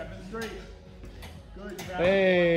Step in straight. Good. Hey.